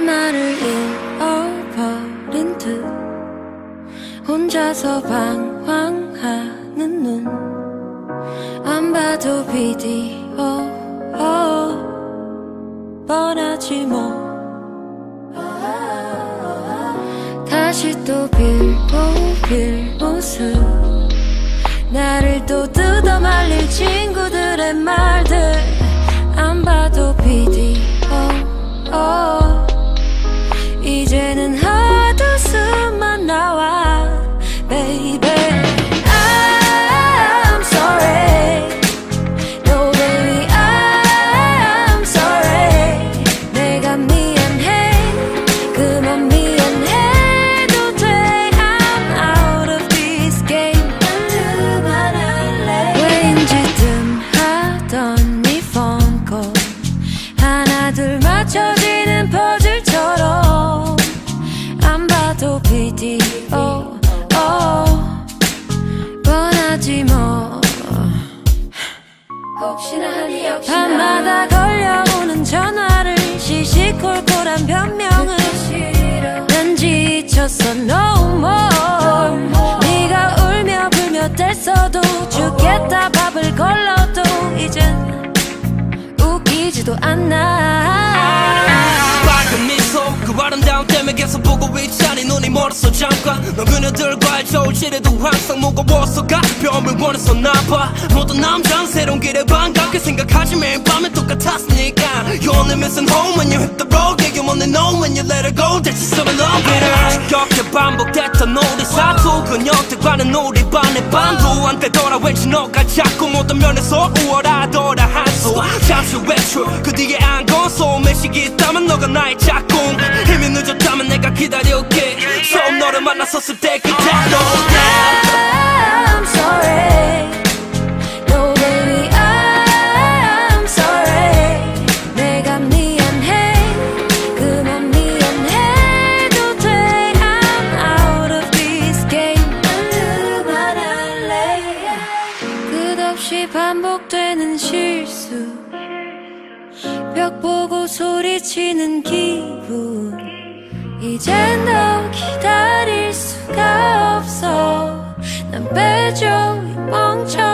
말을 잃어버린 듯 혼자서 방황하는 눈. 안 봐도 비디오 뻔하지 뭐. 다시 또 빌고 빌 모습 나를 또 뜯어 말릴 친 이제는 헛웃음만 나와 baby. I'm sorry. No baby I'm sorry. 내가 미안해. 그만 미안해도 돼. I'm out of this game. 그만할래. 왜인지 뜸하던 네 폰콜 하나 둘 맞춰지는 퍼즐 시시콜콜한 변명을 난 지쳤어. No more. 네가 울며 불며 댔어도 죽겠다. 밥을 걸러도 이젠 웃기지도 않아. 밝은 미소 그 아름다운 땜에 계속 보고 있자니. 눈이 멀었어 잠깐. 넌 그녀들과의 겨울지에도 항상 무거워서 가벼움을 원했었나 봐. 모든 남자는 새로운 길에 반갑게 생각하지. 매일 밤에 똑같았으니까. You're only missing home when you hit the road Only know when you let her go That's just some love it. 지겹게 반복됐던 우리 사투 그녀들과는 우리 반의 반도 안 되더라 왠지 너가 자꾸 모든 면에서 우월하더라 한수. 잠시 외출 그 뒤에 안건 시기 있다면 너가 나의 짝꿍 이미 늦었다면 내가 기다릴게. 처음 너를 만났었을 때 그대로 끝없이 반복되는 실수. 벽 보고 소리치는 기분. 이젠 너 기다릴 수가 없어. 난 빼줘 이 게임에서